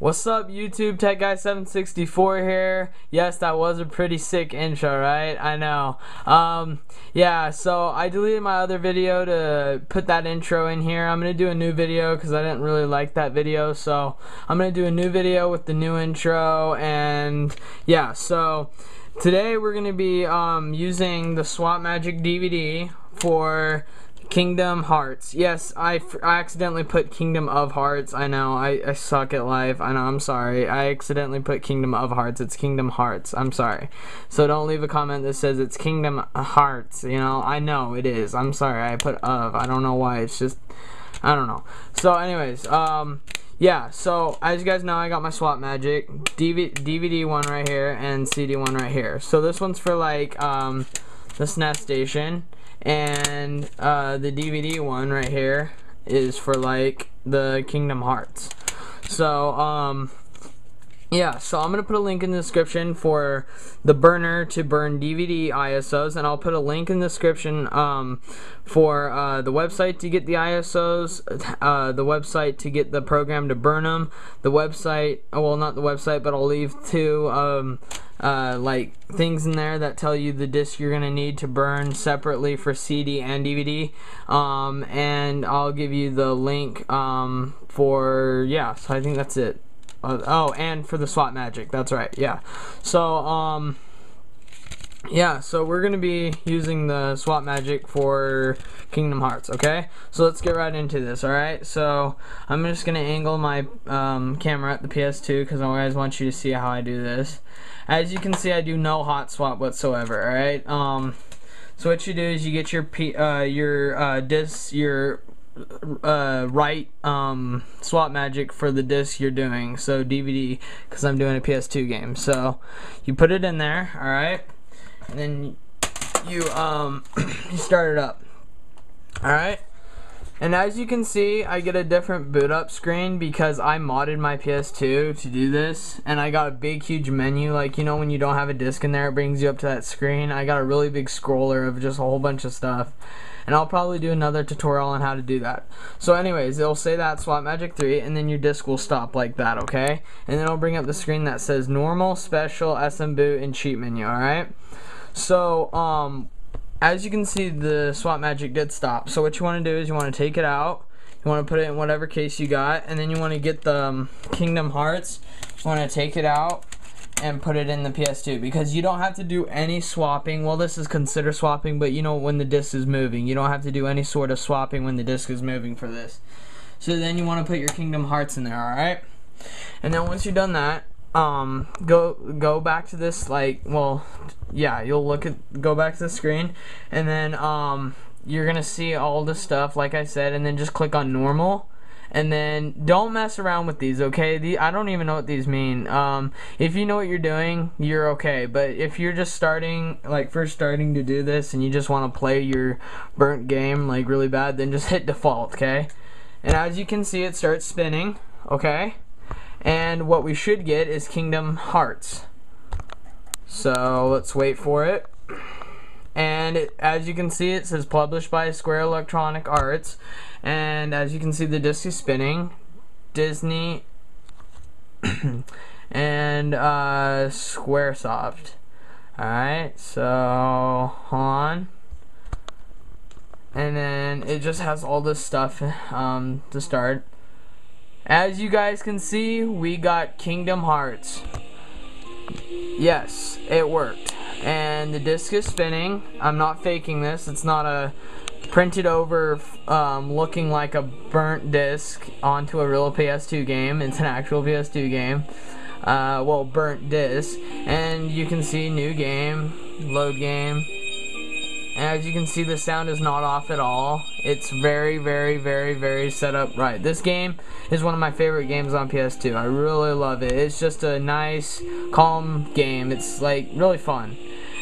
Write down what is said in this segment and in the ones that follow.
What's up YouTube, Tech Guy 764 here. Yes, that was a pretty sick intro, right? I know. Um, yeah, so I deleted my other video to put that intro in here. I'm going to do a new video because I didn't really like that video. So I'm going to do a new video with the new intro and yeah, so today we're going to be um, using the Swap Magic DVD for Kingdom Hearts. Yes, I, I accidentally put Kingdom of Hearts. I know, I, I suck at life. I know, I'm sorry. I accidentally put Kingdom of Hearts. It's Kingdom Hearts. I'm sorry. So don't leave a comment that says it's Kingdom Hearts. You know, I know it is. I'm sorry. I put of. I don't know why. It's just, I don't know. So anyways, um, yeah, so as you guys know, I got my Swap Magic DVD, DVD one right here and CD one right here. So this one's for like um, the SNES station and uh, the DVD one right here is for like the Kingdom Hearts. So um, yeah, so I'm going to put a link in the description for the burner to burn DVD ISOs, and I'll put a link in the description um, for uh, the website to get the ISOs, uh, the website to get the program to burn them, the website, oh, well, not the website, but I'll leave two um, uh, like things in there that tell you the disc you're going to need to burn separately for CD and DVD, um, and I'll give you the link um, for, yeah, so I think that's it. Uh, oh, and for the swap magic. That's right. Yeah. So, um, yeah, so we're going to be using the swap magic for Kingdom Hearts, okay? So let's get right into this, alright? So I'm just going to angle my um, camera at the PS2 because I always want you to see how I do this. As you can see, I do no hot swap whatsoever, alright? Um, so what you do is you get your P, uh, your uh, disc, your uh, right um, swap magic for the disc you're doing. So DVD, because I'm doing a PS2 game. So you put it in there, all right, and then you um, you start it up. All right. And as you can see, I get a different boot up screen because I modded my PS2 to do this. And I got a big, huge menu. Like, you know, when you don't have a disc in there, it brings you up to that screen. I got a really big scroller of just a whole bunch of stuff and I'll probably do another tutorial on how to do that. So anyways, it'll say that Swap Magic 3 and then your disk will stop like that, okay? And then it'll bring up the screen that says normal, special, SM boot, and cheat menu, alright? So, um, as you can see, the Swap Magic did stop. So what you want to do is you want to take it out, you want to put it in whatever case you got, and then you want to get the um, Kingdom Hearts, you want to take it out, and put it in the PS2 because you don't have to do any swapping. Well, this is considered swapping, but you know when the disc is moving. You don't have to do any sort of swapping when the disc is moving for this. So then you want to put your Kingdom Hearts in there, alright? And then once you've done that, um, go go back to this, like, well, yeah, you'll look at, go back to the screen, and then, um, you're gonna see all the stuff, like I said, and then just click on normal and then don't mess around with these okay? The, I don't even know what these mean. Um, if you know what you're doing you're okay. But if you're just starting like first starting to do this and you just want to play your burnt game like really bad then just hit default okay? And as you can see it starts spinning okay? And what we should get is Kingdom Hearts. So let's wait for it and it, as you can see it says published by Square Electronic Arts. And as you can see the disc is spinning. Disney and uh, Squaresoft. Alright so hold on. And then it just has all this stuff um, to start. As you guys can see we got Kingdom Hearts. Yes it worked and the disc is spinning I'm not faking this it's not a printed over um, looking like a burnt disc onto a real PS2 game. It's an actual PS2 game. Uh, well, burnt disc. And you can see new game, load game. As you can see, the sound is not off at all. It's very, very, very, very set up right. This game is one of my favorite games on PS2. I really love it. It's just a nice, calm game. It's like really fun.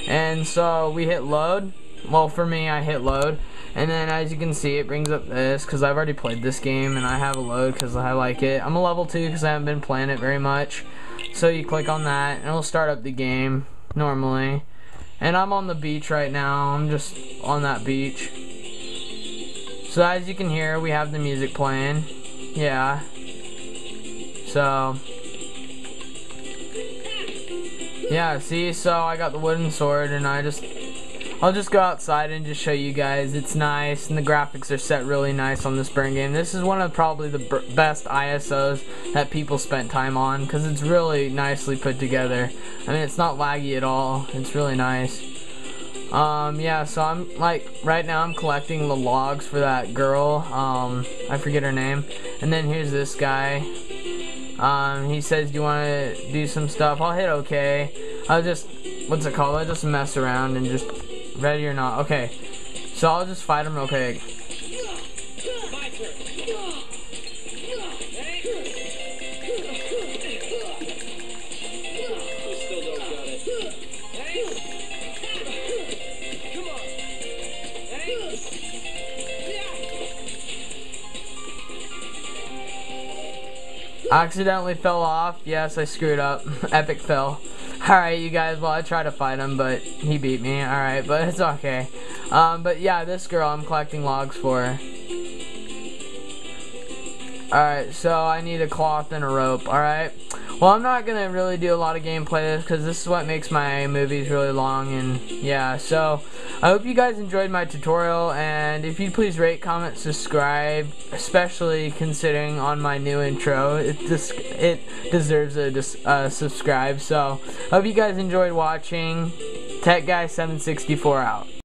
And so we hit load. Well, for me, I hit load. And then as you can see, it brings up this because I've already played this game and I have a load because I like it. I'm a level 2 because I haven't been playing it very much. So you click on that and it'll start up the game normally. And I'm on the beach right now. I'm just on that beach. So as you can hear, we have the music playing. Yeah. So. Yeah, see? So I got the wooden sword and I just I'll just go outside and just show you guys. It's nice, and the graphics are set really nice on this burn game. This is one of probably the best ISOs that people spent time on, because it's really nicely put together. I mean, it's not laggy at all. It's really nice. Um, yeah, so I'm, like, right now I'm collecting the logs for that girl. Um, I forget her name. And then here's this guy. Um, he says, do you want to do some stuff? I'll hit okay. I'll just, what's it called? I'll just mess around and just Ready or not? Okay. So I'll just fight him real quick. Accidentally fell off. Yes, I screwed up. Epic fail. Alright, you guys, well, I tried to fight him, but he beat me. Alright, but it's okay. Um, but yeah, this girl I'm collecting logs for. Alright, so I need a cloth and a rope, alright? Well, I'm not going to really do a lot of gameplay because this is what makes my movies really long, and yeah, so I hope you guys enjoyed my tutorial, and if you please rate, comment, subscribe, especially considering on my new intro, it, it deserves a uh, subscribe, so hope you guys enjoyed watching. Tech Guy 764 out.